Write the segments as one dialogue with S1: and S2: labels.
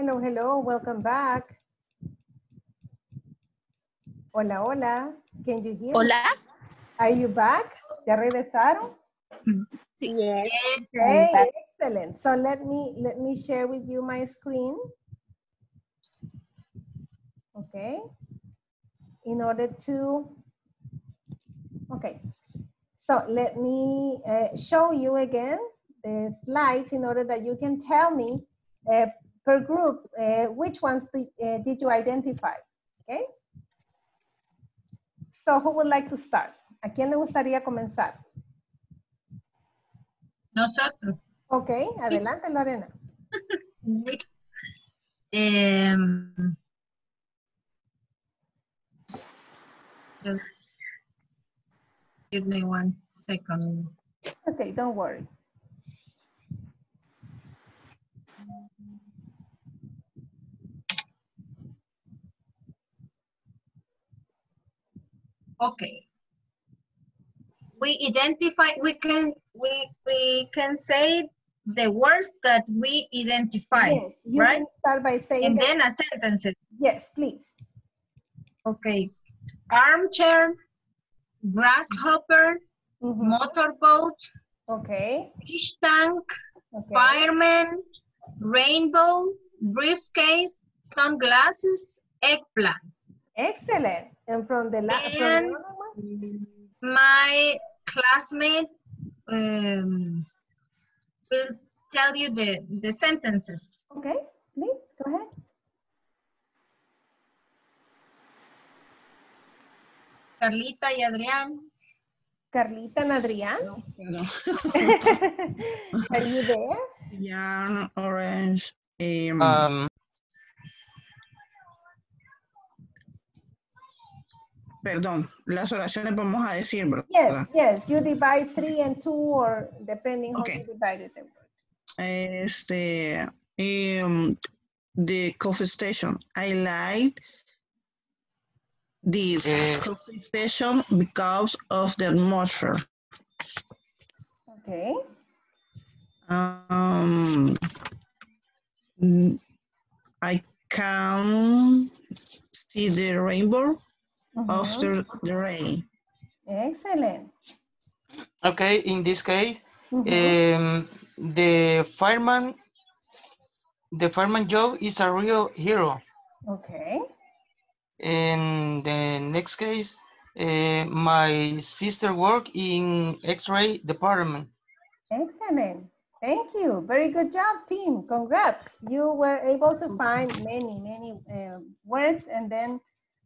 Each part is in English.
S1: Hello, hello, welcome back. Hola, hola. Can you hear? me?
S2: Hola.
S1: Are you back? ¿Ya regresaron?
S3: Yes.
S1: Okay, excellent. So let me let me share with you my screen. Okay. In order to Okay. So let me uh, show you again the slides in order that you can tell me uh, per group uh, which ones did, uh, did you identify. Okay. So who would like to start? ¿A quién le gustaría comenzar?
S2: Nosotros.
S1: Ok, adelante Lorena.
S2: Em, just give me one second.
S1: Okay, don't worry.
S2: Okay. We identify, we can, we, we can say the words that we identify,
S1: Yes, you
S2: right?
S1: can start by saying
S2: And then a sentence.
S1: yes, please.
S2: Okay. Armchair, grasshopper,
S1: Mhm.
S2: motorboat,
S1: Okay,
S2: fish tank,
S1: okay.
S2: fireman, rainbow, briefcase, sunglasses, eggplant.
S1: Excellent. And from the last, from
S2: And
S1: the other one?
S2: my classmate um, will tell you the, the sentences.
S1: Okay, please, go ahead.
S2: Carlita y Adrián.
S1: Carlita and Adrián,
S4: Perdón.
S1: are you there?
S4: Yarn, orange. em,
S5: Um,
S4: perdón, las oraciones vamos a decir, ¿verdad?
S1: Yes, yes, you divide three and two or depending how
S4: Okay.
S1: you divided them.
S4: Este, em, the coffee station. I like this
S5: Eh.
S4: coffee station because of the atmosphere.
S1: Okay,
S4: Um, I can see the rainbow
S1: Mhm.
S4: after the rain.
S1: excellent.
S5: okay, in this case,
S1: Mhm.
S5: um, the fireman, the fireman job is a real hero.
S1: Okay,
S5: In the next case, uh, my sister work in X-ray department.
S1: excellent. Thank you. Very good job, team. Congrats. You were able to find many, many um, words and then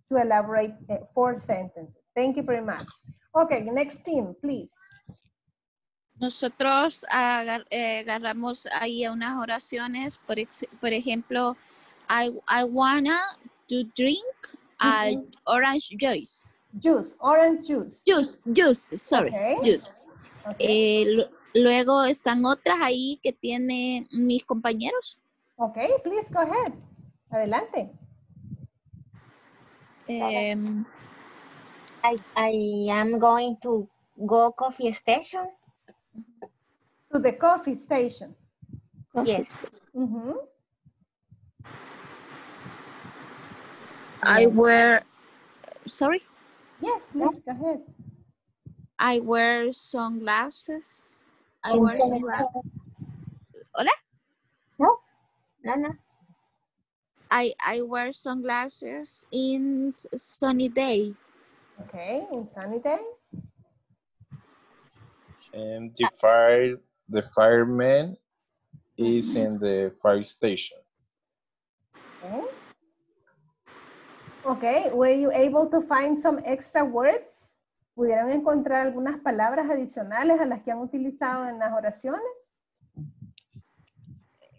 S1: to elaborate uh, four sentences. Thank you very much. Okay, next team, please.
S3: Nosotros agar- eh, agarramos ahí unas oraciones, por, ex- por ejemplo, I, I wanna to drink a
S1: Ujú.
S3: orange juice.
S1: Juice, orange juice.
S3: Juice, juice, sorry,
S1: Okay.
S3: juice.
S1: Okay,
S3: Eh, luego están otras ahí que tienen mis compañeros.
S1: okay, please go ahead. Adelante.
S3: Em,
S6: I, I am going to go coffee station.
S1: To the coffee station.
S6: Yes.
S1: Mhm.
S3: I wear, sorry,
S1: Yes, please, go ahead.
S3: I wear sunglasses. I
S6: In
S3: wear
S6: sunny-
S3: sunglasses.
S6: No, no, no.
S3: I, I wear sunglasses in sunny day.
S1: Okay, in sunny days.
S7: And the fire, the fireman is in the fire station.
S1: Okay. Okay, were you able to find some extra words? ¿Pudieron encontrar algunas palabras adicionales a las que han utilizado en las oraciones?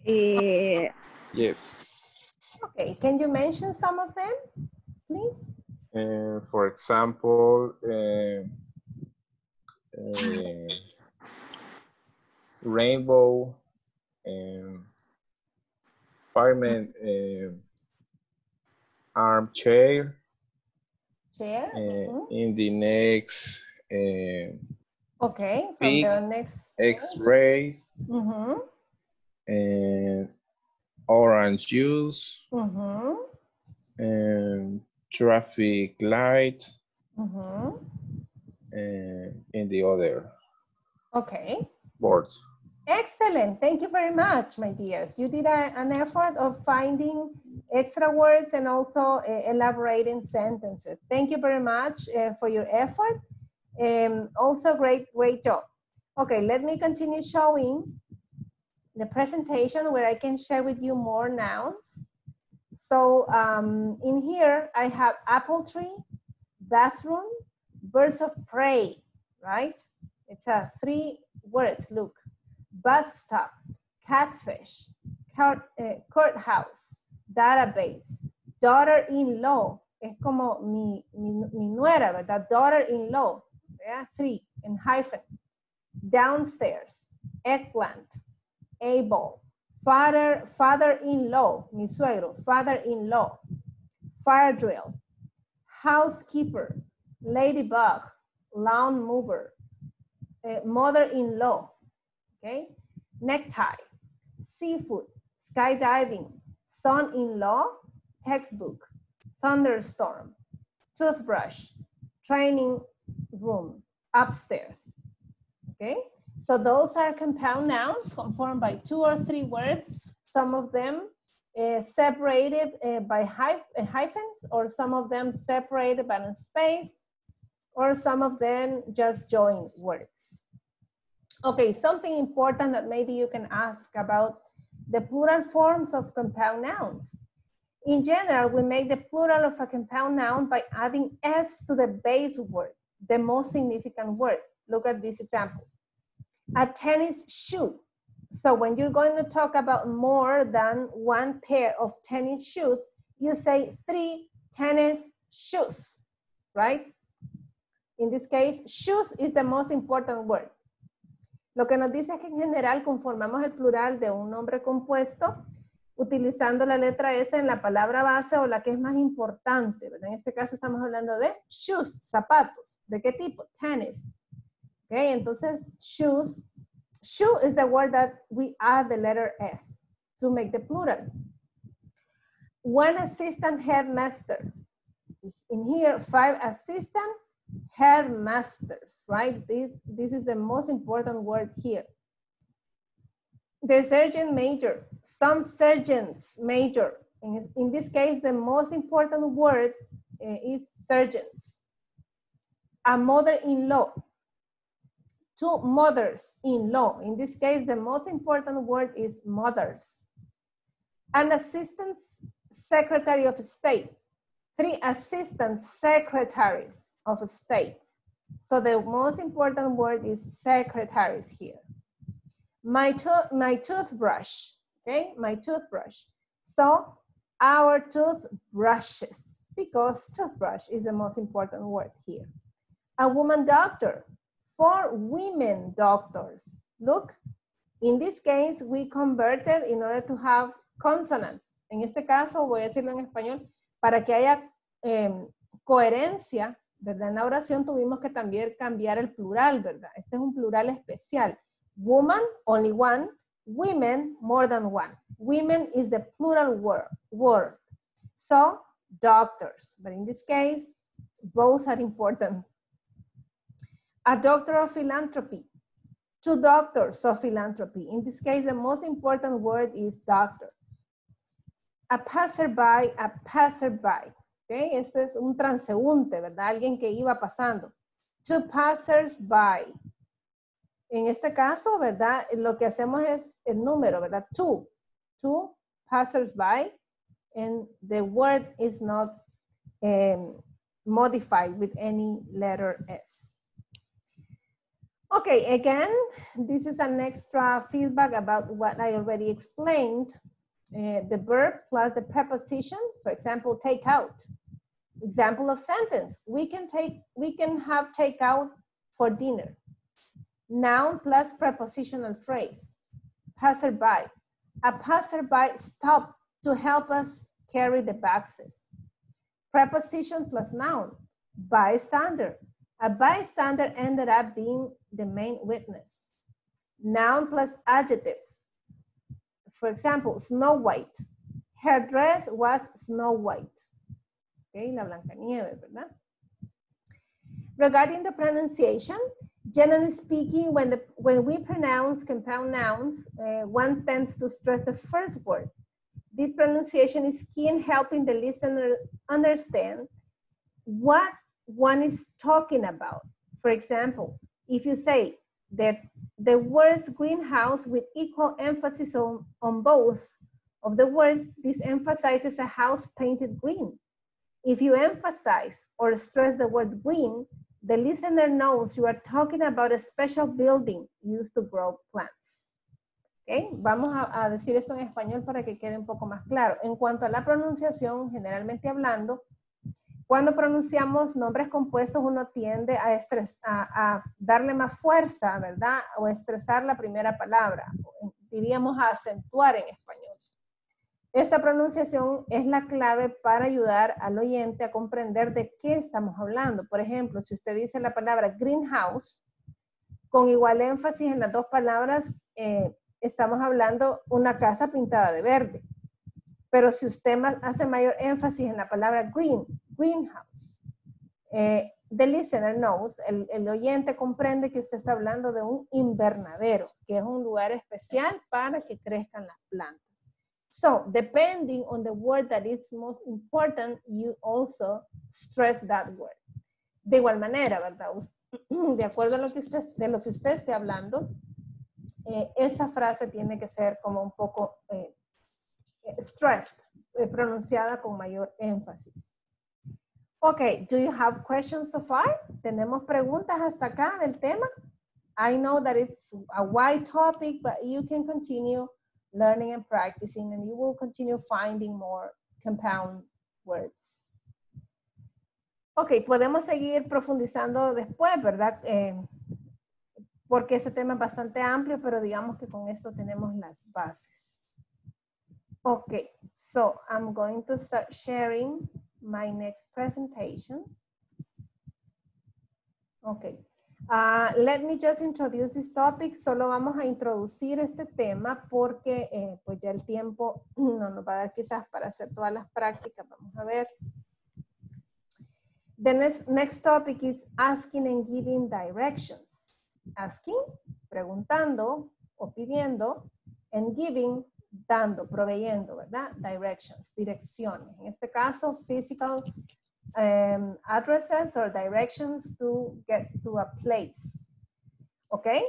S3: Eh,
S7: Yes.
S1: Okay, can you mention some of them, please?
S7: Uh, for example, uh, uh, rainbow, um, fireman, armchair,
S1: Chair.
S7: uh,
S1: mhm.
S7: in the next um
S1: Okay, from
S7: big
S1: the next.
S7: X-rays,
S1: Mhm.
S7: and orange juice,
S1: Mhm,
S7: and traffic light,
S1: mhm.
S7: and in the other
S1: Okay.
S7: boards.
S1: Excellent. Thank you very much, my dears. You did a- an effort of finding extra words and also uh, elaborating sentences. Thank you very much uh, for your effort. Um, also, great, great job. Okay, let me continue showing the presentation where I can share with you more nouns. So um, in here, I have apple tree, bathroom, birds of prey, right? It's a three words, look bus stop, catfish, court, eh, courthouse, database, daughter-in-law, es como mi, mi, mi nuera, ¿verdad? Daughter-in-law, ¿verdad? Three, en hyphen. Downstairs, eggplant, able, father, father-in-law, mi suegro, father-in-law, fire drill, housekeeper, ladybug, lawn mover, eh, mother-in-law, okay? Necktie, seafood, skydiving, son-in-law, textbook, thunderstorm, toothbrush, training room, upstairs, okay? So those are compound nouns formed by two or three words, some of them uh, separated uh, by uh, hyphens, or some of them separated by a space, or some of them just join words. Okay, something important that maybe you can ask about the plural forms of compound nouns. In general, we make the plural of a compound noun by adding s to the base word, the most significant word. Look at this example. A tennis shoe. So when you're going to talk about more than one pair of tennis shoes, you say three tennis shoes, right? In this case, shoes is the most important word. Lo que nos dice es que en general conformamos el plural de un nombre compuesto utilizando la letra S en la palabra base o la que es más importante. ¿verdad? En este caso estamos hablando de shoes, zapatos. ¿De qué tipo? Tennis. Ok, entonces shoes. Shoe is the word that we add the letter S to make the plural. One assistant headmaster. In here, five assistant headmasters, right? This, this is the most important word here. The sergeant major, some sergeants major. In, in this case, the most important word uh, is sergeants. A mother-in-law, two mothers-in-law. In this case, the most important word is mothers. An assistant secretary of state, three assistant secretaries of states. So the most important word is secretaries here. My, to- my toothbrush, okay, my toothbrush. So our toothbrushes, because toothbrush is the most important word here. A woman doctor, four women doctors. Look, in this case, we converted in order to have consonants. En este caso, voy a decirlo en español, para que haya eh, coherencia, ¿verdad? En la oración tuvimos que también cambiar el plural, ¿verdad? Este es un plural especial. Woman, only one. Women, more than one. Women is the plural word. word. So, doctors. But in this case, both are important. A doctor of philanthropy. Two doctors of philanthropy. In this case, the most important word is doctor. A passerby, a passerby. Okay, este es un transeúnte, ¿verdad? Alguien que iba pasando. Two passers-by. En este caso, ¿verdad? Lo que hacemos es el número, ¿verdad? Two. Two passers-by. And the word is not um, modified with any letter S. Okay, again, this is an extra feedback about what I already explained. Uh, the verb plus the preposition, for example, take out. Example of sentence, we can take, we can have take out for dinner. Noun plus prepositional phrase, passerby. A passerby stopped to help us carry the boxes. Preposition plus noun, bystander. A bystander ended up being the main witness. Noun plus adjectives. For example, Snow White. Her dress was Snow White. Okay, la Blancanieves, ¿verdad? Regarding the pronunciation, generally speaking, when, the, when we pronounce compound nouns, uh, one tends to stress the first word. This pronunciation is key in helping the listener understand what one is talking about. For example, if you say that the words greenhouse with equal emphasis on, on both of the words, this emphasizes a house painted green. If you emphasize or stress the word green, the listener knows you are talking about a special building used to grow plants. Okay, vamos a, a, decir esto en español para que quede un poco más claro. En cuanto a la pronunciación, generalmente hablando, cuando pronunciamos nombres compuestos, uno tiende a, estres, a, a darle más fuerza, ¿verdad? O estresar la primera palabra. Diríamos a acentuar en español. Esta pronunciación es la clave para ayudar al oyente a comprender de qué estamos hablando. Por ejemplo, si usted dice la palabra greenhouse, con igual énfasis en las dos palabras, eh, estamos hablando una casa pintada de verde. Pero si usted hace mayor énfasis en la palabra green, greenhouse, eh, the listener knows, el, oyente comprende que usted está hablando de un invernadero, que es un lugar especial para que crezcan las plantas. So depending on the word that is most important, you also stress that word. De igual manera, ¿verdad? De acuerdo a lo que usted, de lo que usted esté hablando, eh, esa frase tiene que ser como un poco eh, stressed, eh, pronunciada con mayor énfasis. Okay, do you have questions so far? ¿Tenemos preguntas hasta acá del tema? I know that it's a wide topic, but you can continue learning and practicing, and you will continue finding more compound words. Ok, podemos seguir profundizando después, ¿verdad? Eh, porque ese tema es bastante amplio, pero digamos que con esto tenemos las bases. Ok, so I'm going to start sharing my next presentation. Okay. Uh, let me just introduce this topic. Solo vamos a introducir este tema porque eh, pues ya el tiempo no nos va a dar quizás para hacer todas las prácticas. Vamos a ver. The next, next topic is asking and giving directions. Asking, preguntando o pidiendo, and giving, dando, proveyendo, ¿verdad? Directions, direcciones. En este caso, physical um, addresses or directions to get to a place. Okay?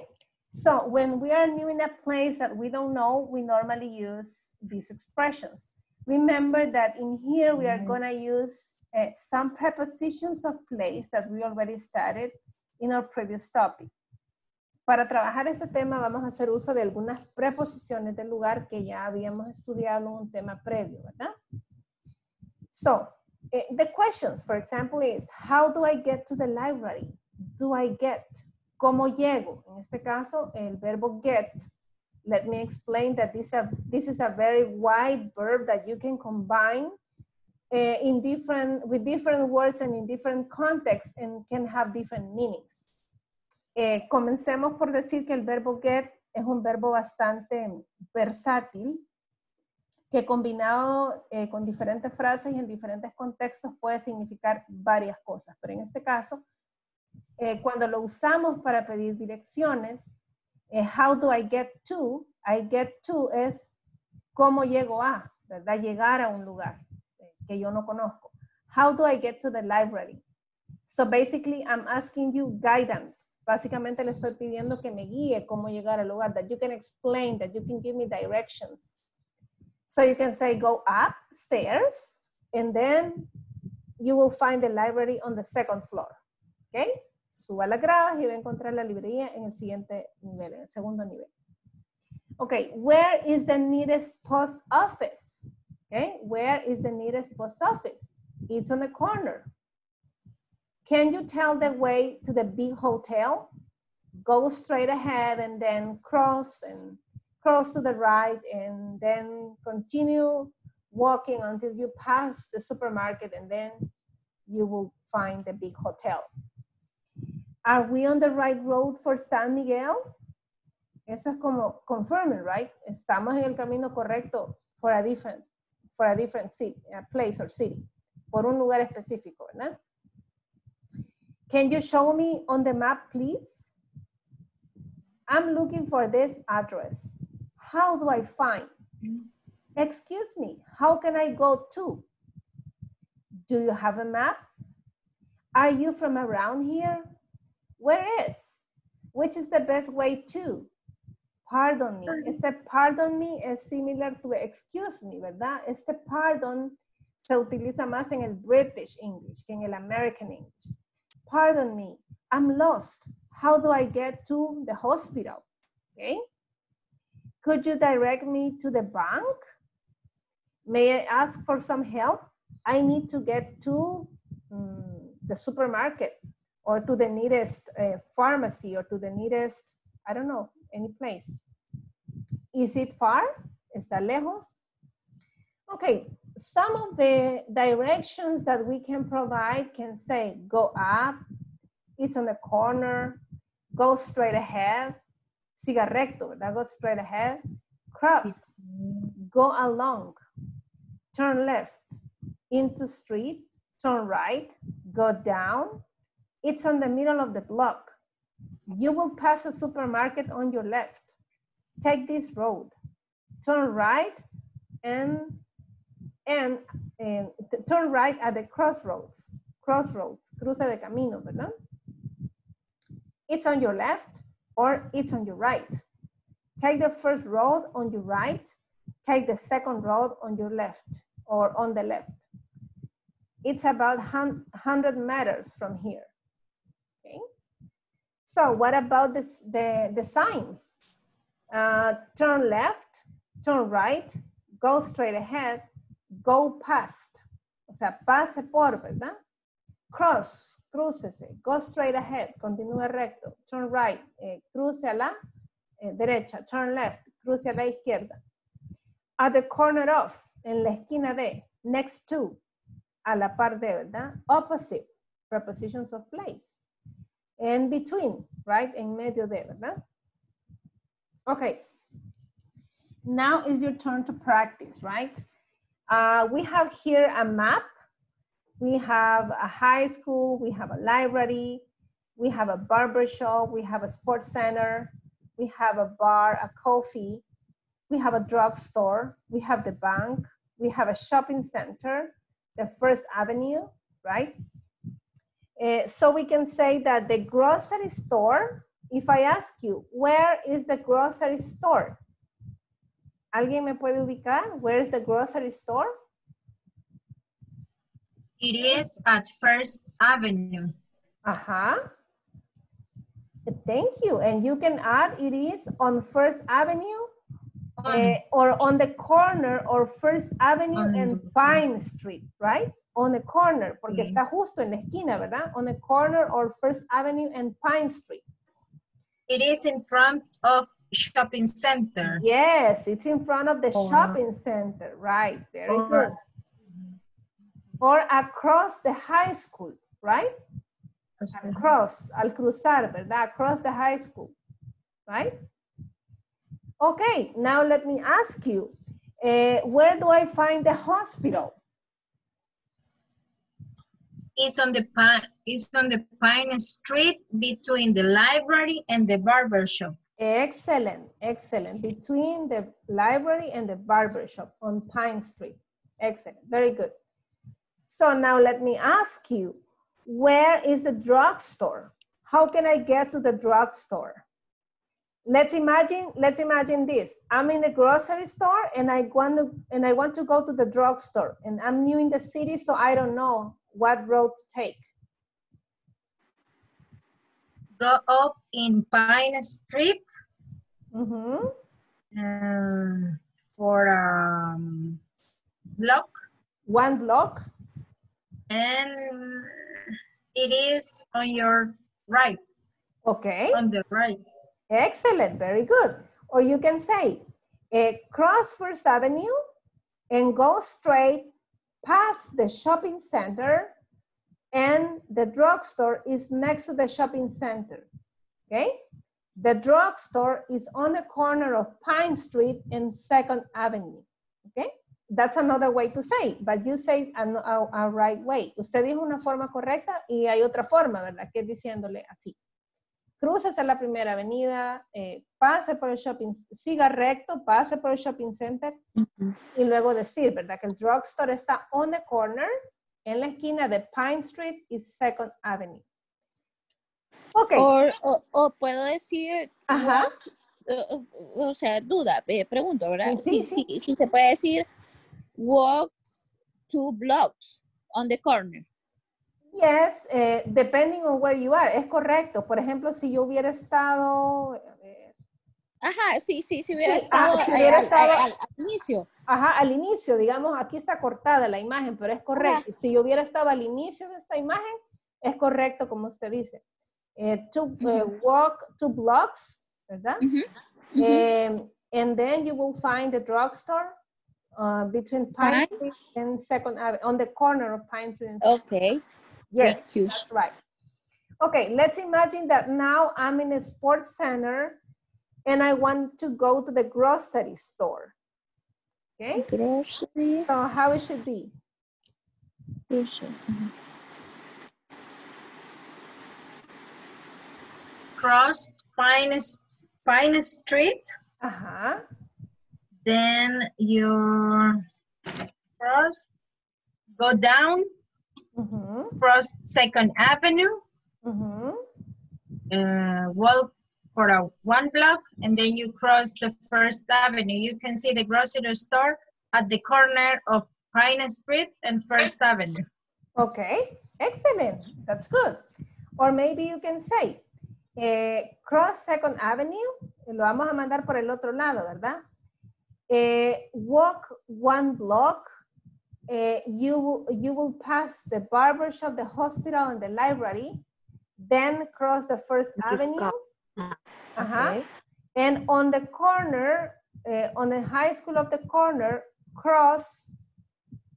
S1: So when we are new in a place that we don't know, we normally use these expressions. Remember that in here we are mm-hmm. gonna use uh, some prepositions of place that we already studied in our previous topic. Para trabajar este tema vamos a hacer uso de algunas preposiciones del lugar que ya habíamos estudiado en un tema previo, ¿verdad? So, Eh, the questions, for example, is how do I get to the library? Do I get? ¿Cómo llego? En este caso, el verbo get. Let me explain that this, is a very wide verb that you can combine uh, in different, with different words and in different contexts and can have different meanings. Eh, comencemos por decir que el verbo get es un verbo bastante versátil que combinado eh, con diferentes frases y en diferentes contextos puede significar varias cosas. Pero en este caso, eh, cuando lo usamos para pedir direcciones, eh, how do I get to? I get to es cómo llego a, ¿verdad? Llegar a un lugar que yo no conozco. How do I get to the library? So basically, I'm asking you guidance. Básicamente le estoy pidiendo que me guíe cómo llegar al lugar, that you can explain, that you can give me directions. So you can say go upstairs and then you will find the library on the second floor. Okay? Suba las gradas y va a encontrar la librería en el siguiente nivel, en el segundo nivel. Okay, where is the nearest post office? Okay, where is the nearest post office? It's on the corner. Can you tell the way to the big hotel? Go straight ahead and then cross and cross to the right and then continue walking until you pass the supermarket and then you will find the big hotel. Are we on the right road for San Miguel? Eso es como confirming, right? Estamos en el camino correcto for a different, for a different city, a place or city, por un lugar específico, ¿verdad? Can you show me on the map, please? I'm looking for this address. How do I find? Excuse me, how can I go to? Do you have a map? Are you from around here? Where is? Which is the best way to? Pardon me. Este pardon me es similar to excuse me, ¿verdad? Este pardon se utiliza más en el British English que en el American English. Pardon me, I'm lost. How do I get to the hospital? Okay. Could you direct me to the bank? May I ask for some help? I need to get to mm, the supermarket or to the nearest uh, pharmacy or to the nearest, I don't know, any place. Is it far? ¿Está lejos? Okay, some of the directions that we can provide can say go up, it's on the corner, go straight ahead, siga recto, ¿verdad? Go straight ahead, cross, go along, turn left, into street, turn right, go down. It's on the middle of the block. You will pass a supermarket on your left. Take this road, turn right, and and, and turn right at the crossroads. Crossroads, cruce de camino, ¿verdad? It's on your left or it's on your right. Take the first road on your right, take the second road on your left or on the left. It's about 100 meters from here. Okay. So what about this, the, the signs? Uh, turn left, turn right, go straight ahead, go past. O sea, pase por, ¿verdad? Cross, crúcese, go straight ahead, continúe recto, turn right, eh, cruce a la eh, derecha, turn left, cruce a la izquierda. At the corner of, en la esquina de, next to, a la par de, ¿verdad? Opposite, prepositions of place. And between, right? En medio de, ¿verdad? Okay. Now is your turn to practice, right? Uh, we have here a map. We have a high school, we have a library, we have a barber shop, we have a sports center, we have a bar, a coffee, we have a drugstore, we have the bank, we have a shopping center, the First Avenue, right? Uh, so we can say that the grocery store, if I ask you, where is the grocery store? ¿Alguien me puede ubicar? Where is the grocery store?
S2: It is at First Avenue.
S1: Uh-huh. Thank you. And you can add it is on First Avenue
S2: On,
S1: eh, or on the corner or First Avenue
S2: On
S1: and Pine Street, right? On the corner, porque
S2: Sí.
S1: está justo en la esquina, ¿verdad? On the corner or First Avenue and Pine Street.
S2: it is in front of shopping center.
S1: Yes, it's in front of the shopping center, right? Very
S2: Or-
S1: good. Or across the high school, right? Across, al cruzar, ¿verdad? Across the high school, right? Okay, now let me ask you, eh, where do I find the hospital?
S2: It's on the it's on the Pine Street between the library and the barber shop.
S1: Excellent, excellent. Between the library and the barber shop on Pine Street. Excellent, very good. So now let me ask you, where is the drugstore? How can I get to the drugstore? Let's imagine, let's imagine this. I'm in the grocery store and I want to and I want to go to the drugstore and I'm new in the city, so I don't know what road to take.
S2: Go up in Pine Street
S1: Mhm.
S2: um, for um, block
S1: One block.
S2: and it is on your right,
S1: Okay.
S2: on the right.
S1: Excellent, very good. Or you can say, eh, cross First Avenue and go straight past the shopping center and the drugstore is next to the shopping center, okay? The drugstore is on the corner of Pine Street and Second Avenue. Okay? That's another way to say, it, but you say a, a- a right way. Usted dijo una forma correcta y hay otra forma, ¿verdad? Que es diciéndole así. Cruces a la primera avenida, eh, pase por el shopping, siga recto, pase por el shopping center y luego decir, ¿verdad? Que el drugstore está on the corner, en la esquina de Pine Street y Second Avenue. Ok,
S3: Or- o, o puedo decir,
S1: ajá,
S3: o, o- o sea, duda, eh, pregunto, ¿verdad?
S1: Sí,
S3: Si,
S1: sí.
S3: si, si se puede decir walk two blocks on the corner.
S1: yes, eh, depending on where you are, es correcto. Por ejemplo, si yo hubiera estado,
S3: Ajá, sí, sí, si hubiera
S1: Sí,
S3: estado,
S1: si
S3: eh,
S1: hubiera
S3: al-
S1: estado-
S3: al- al inicio.
S1: ajá, al inicio, digamos, aquí está cortada la imagen, pero es correcto. Si yo hubiera estado al inicio de esta imagen, es correcto como usted dice. Eh, to eh, walk two blocks, ¿verdad?
S3: Ujú, ujú.
S1: Um, and then you will find the drugstore uh, between Pine. Street and Second Avenue, on the corner of Pine Street and
S3: Okay,
S1: Yes, that's right. Okay, let's imagine that now I'm in a sports center and I want to go to the grocery store. Okay,
S3: Grocery,
S1: so how it should be?
S3: grocery.
S2: Cross Pine, S- Pine Street,
S1: Uh-huh.
S2: then you cross, go down,
S1: Mm-hmm.
S2: cross Second Avenue,
S1: Mm-hmm.
S2: uh, walk for a one block, and then you cross the First Avenue. You can see the grocery store at the corner of Pine Street and First Avenue.
S1: Okay, excellent. That's good. Or maybe you can say, eh, cross Second Avenue, y lo vamos a mandar por el otro lado, ¿verdad? Eh, walk one block, eh, you, will, you will pass the barber shop, the hospital, and the library, then cross the First Avenue. Uh-huh. And on the corner, uh, on the high school of the corner, cross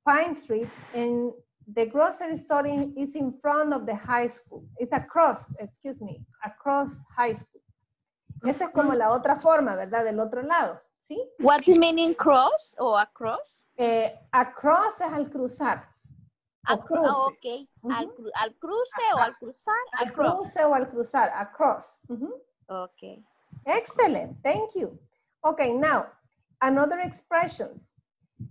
S1: Pine Street and the grocery store in- is in front of the high school. It's across, excuse me, across high school. Esa es como la otra forma, ¿verdad? Del otro lado, ¿sí?
S3: What the meaning cross o across?
S1: Eh, across es al cruzar. O cruce.
S3: ah, ok, al, al cruce o al cruzar,
S1: Al
S3: across.
S1: cruce o al cruzar, across. Ujú.
S3: Ok.
S1: Excellent, thank you. Okay, now, another expressions.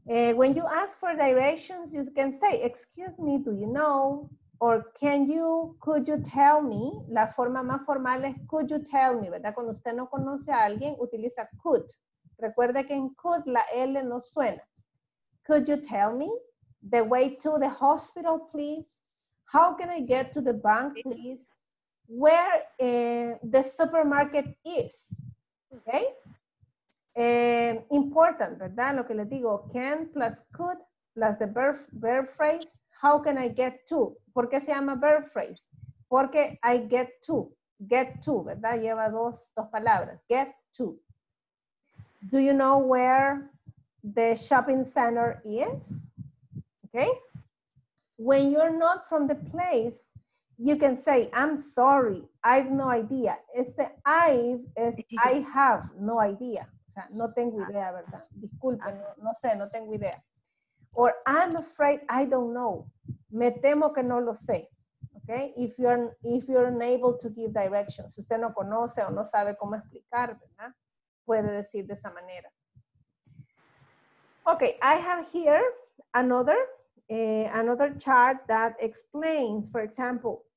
S1: Eh, when you ask for directions, you can say, excuse me, do you know? Or can you, could you tell me? La forma más formal es could you tell me, ¿verdad? Cuando usted no conoce a alguien, utiliza could. Recuerde que en could la L no suena. Could you tell me the way to the hospital, please? How can I get to the bank, please? Where eh, the supermarket is, okay? Eh, important, ¿verdad? Lo que les digo, can plus could plus the verb, verb phrase, how can I get to? ¿Por qué se llama verb phrase? Porque I get to, get to, ¿verdad? Lleva dos, dos palabras, get to. Do you know where the shopping center is? Okay. When you're not from the place, you can say, I'm sorry, I have no idea. Este I've es I have no idea. O sea, no tengo idea, ¿verdad? Disculpen, no, no sé, no tengo idea. Or I'm afraid I don't know. Me temo que no lo sé. Okay? If you're, if you're unable to give directions, si usted no conoce o no sabe cómo explicar, ¿verdad? Puede decir de esa manera. Okay, I have here another, eh, another chart that explains, for example,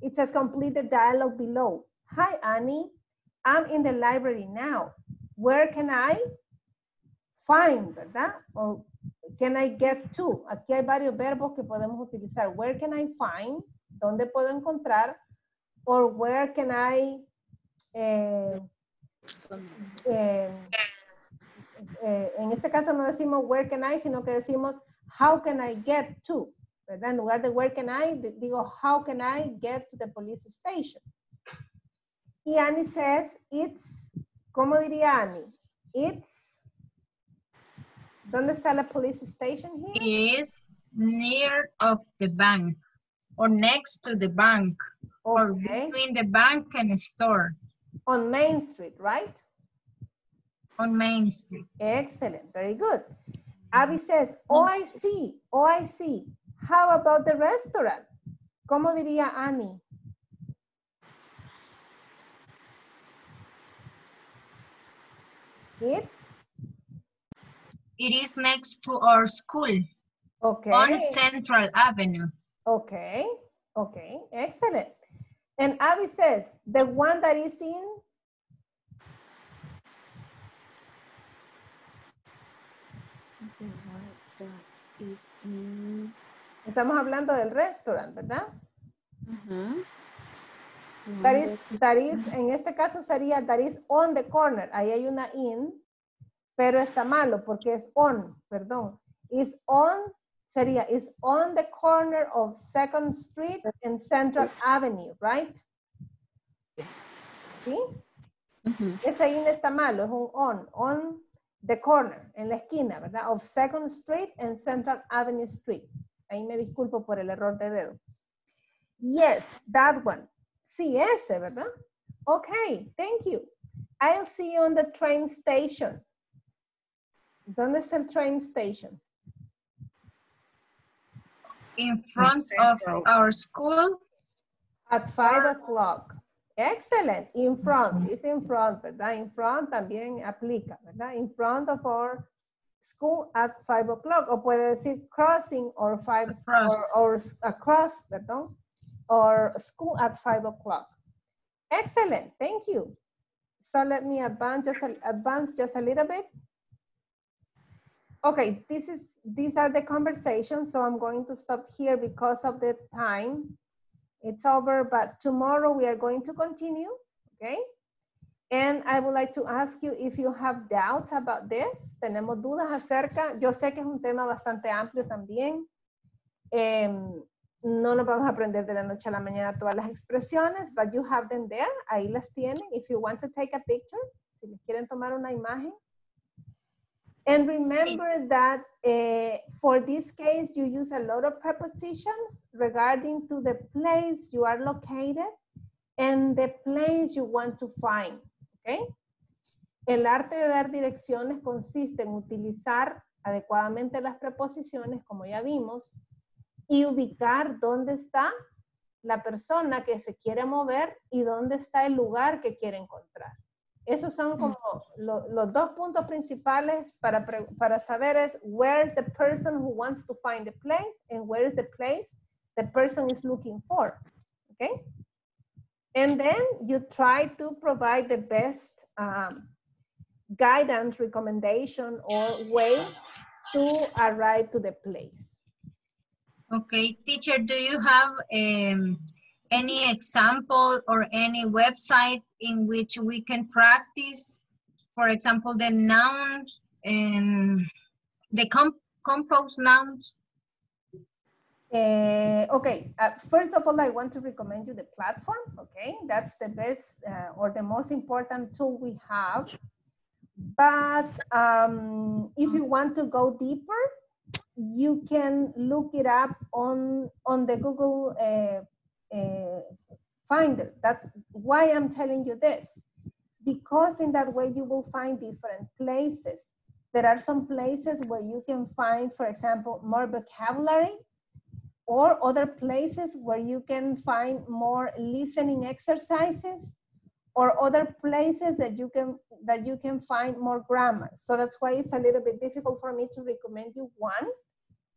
S1: it says complete the dialogue below. Hi, Annie. I'm in the library now. Where can I find, verdad? Or can I get to? Aquí hay varios verbos que podemos utilizar. Where can I find? ¿Dónde puedo encontrar? Or where can I eh, eh, eh, en este caso no decimos where can I, sino que decimos how can I get to, ¿verdad? En lugar de where can I, di- digo how can I get to the police station. Y Annie says it's, ¿cómo diría Annie? It's, ¿dónde está la police station here?
S2: Is near of the bank or next to the bank or between the bank and store.
S1: On Main Street, right?
S2: On Main Street.
S1: Excellent, very good. Abby says, oh, I see, oh, I see. How about the restaurant? ¿Cómo diría Annie? It's,
S2: It is next to our school
S1: okay.
S2: on Central Avenue.
S1: Okay, okay, excellent. And Abby says, the one that is in,
S3: The one that is in-
S1: estamos hablando del restaurant, ¿verdad? That is,
S3: that-
S1: that is, en este caso sería that is on the corner. Ahí hay una in, pero está malo porque es on, perdón. Is on, sería is on the corner of Second Street and Central Avenue, right? ¿Sí? Ese in está malo, es un on, on the corner, en la esquina, ¿verdad? Of Second Street and Central Avenue Street. Ahí me disculpo por el error de dedo. Yes, that one. Sí, ese, ¿verdad? Okay, thank you. I'll see you on the train station. ¿Dónde está el train station?
S2: In front of our school.
S1: At five o'clock. Excellent. In front. It's in front, ¿verdad? In front también aplica, ¿verdad? In front of our school at five o'clock. O puede decir crossing or five
S2: Across.
S1: or, or across, perdón. Or school at five o'clock. Excellent. Thank you. So let me advance just a, advance just a little bit. Okay, this is these are the conversations. So I'm going to stop here because of the time it's over, but tomorrow we are going to continue, okay? And I would like to ask you if you have doubts about this. Tenemos dudas acerca, yo sé que es un tema bastante amplio también. No nos vamos a aprender de la noche a la mañana todas las expresiones, but you have them there, ahí las tienen. If you want to take a picture, si les quieren tomar una imagen. And remember that uh, for this case, you use a lot of prepositions regarding to the place you are located and the place you want to find, okay? El arte de dar direcciones consiste en utilizar adecuadamente las preposiciones, como ya vimos, y ubicar dónde está la persona que se quiere mover y dónde está el lugar que quiere encontrar. Esos son como lo- los dos puntos principales para, para saber es where is the person who wants to find the place and where is the place the person is looking for. Okay? And then you try to provide the best um, guidance, recommendation, or way to arrive to the place.
S2: Okay, teacher, do you have um, any example or any website in which we can practice, for example, the nouns and the com composed nouns?
S1: Uh, okay, uh, first of all, I want to recommend you the platform, okay? That's the best uh, or the most important tool we have. But um, if you want to go deeper, you can look it up on, on the Google uh, Finder. That why I'm telling you this, because in that way you will find different places. There are some places where you can find, for example, more vocabulary or other places where you can find more listening exercises or other places that you can that you can find more grammar. So that's why it's a little bit difficult for me to recommend you one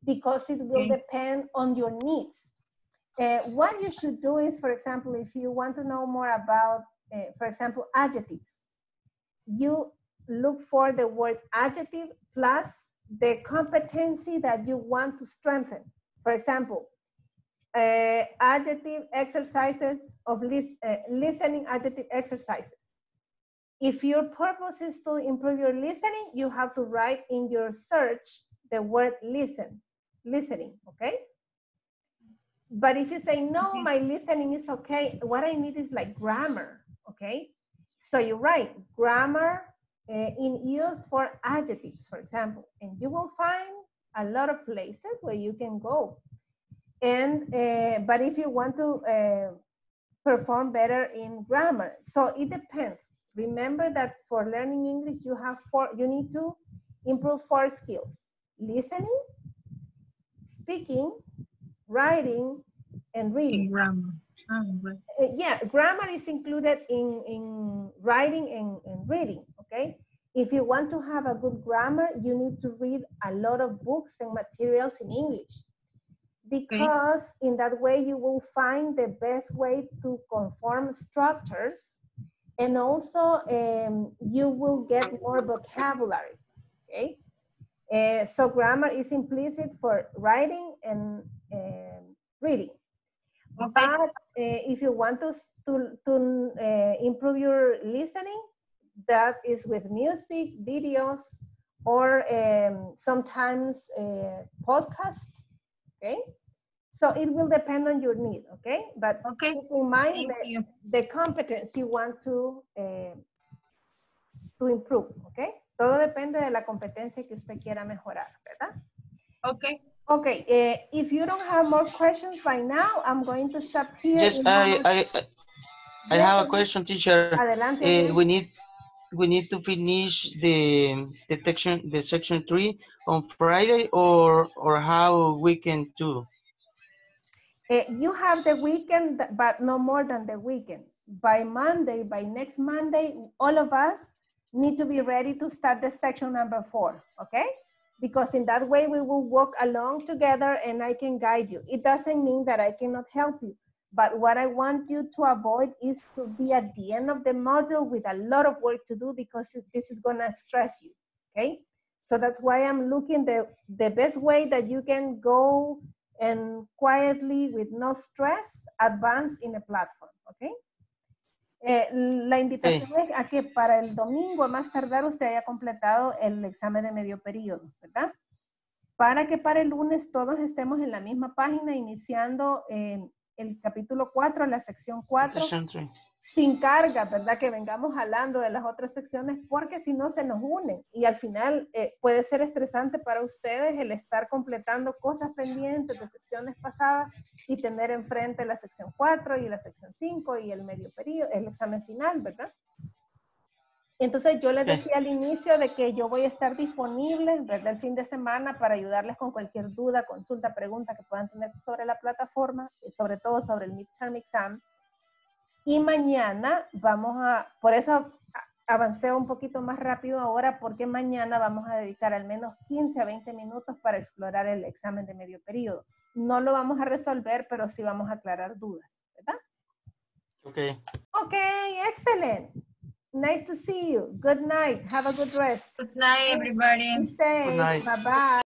S1: because it will
S2: Okay.
S1: depend on your needs. Uh, what you should do is for example if you want to know more about uh, for example adjectives you look for the word adjective plus the competency that you want to strengthen for example, uh, adjective exercises of lis- uh, listening adjective exercises. If your purpose is to improve your listening, you have to write in your search the word listen, listening, okay? But if you say, no, my listening is okay, what I need is like grammar, okay? So you write grammar uh, in use for adjectives, for example, and you will find a lot of places where you can go. And, uh, but if you want to uh, perform better in grammar. So it depends. Remember that for learning English, you have four, you need to improve four skills. Listening, speaking, writing, and
S2: In
S1: reading.
S2: grammar. Ah.
S1: Uh, yeah, grammar is included in, in writing and, and reading, okay? If you want to have a good grammar, you need to read a lot of books and materials in English. Because in that way you will find the best way to conform structures and also um, you will get more vocabulary, okay? Uh, so grammar is implicit for writing and um, reading.
S2: Okay.
S1: But uh, if you want to, to, to uh, improve your listening, that is with music, videos, or um, sometimes uh, podcast, okay? So it will depend on your need, okay? But
S2: Okay.
S1: keep in mind the, the competence you want to, uh, to improve, okay? Todo depende de la competencia que usted quiera mejorar, ¿verdad?
S2: Okay.
S1: Okay, uh, if you don't have more questions by now, I'm going to stop here.
S5: Yes, I. I, I- I have a question, teacher.
S1: Adelante. Adrián.
S5: we need, we need to finish the, section, the section three on Friday or, or how we can do?
S1: Uh, you have the weekend, but no more than the weekend. By Monday, by next Monday, all of us need to be ready to start the section number four, okay? Because in that way, we will walk along together and I can guide you. It doesn't mean that I cannot help you, but what I want you to avoid is to be at the end of the module with a lot of work to do because this is gonna stress you, okay? So that's why I'm looking the, the best way that you can go and quietly with no stress advance in a platform, ¿ok? Eh, la invitación es a que para el domingo a más tardar usted haya completado el examen de medio periodo, ¿verdad? Para que para el lunes todos estemos en la misma página iniciando eh, el capítulo 4, la sección 4,
S5: Section three.
S1: sin carga, ¿verdad? Que vengamos hablando de las otras secciones porque si no se nos unen y al final eh, puede ser estresante para ustedes el estar completando cosas pendientes de secciones pasadas y tener enfrente la sección 4 y la sección 5 y el medio periodo, el examen final, ¿verdad? Entonces yo les
S5: Ok.
S1: decía al inicio de que yo voy a estar disponible desde el fin de semana para ayudarles con cualquier duda, consulta, pregunta que puedan tener sobre la plataforma y sobre todo sobre el midterm exam. Y mañana vamos a, por eso avancé un poquito más rápido ahora, porque mañana vamos a dedicar al menos 15 a 20 minutos para explorar el examen de medio periodo. No lo vamos a resolver, pero sí vamos a aclarar dudas, ¿verdad?
S5: Okay.
S1: Okay, excellent. Nice to see you. Good night. Have a good rest.
S2: Good night, everybody.
S1: Be safe.
S5: night.
S1: Bye-bye.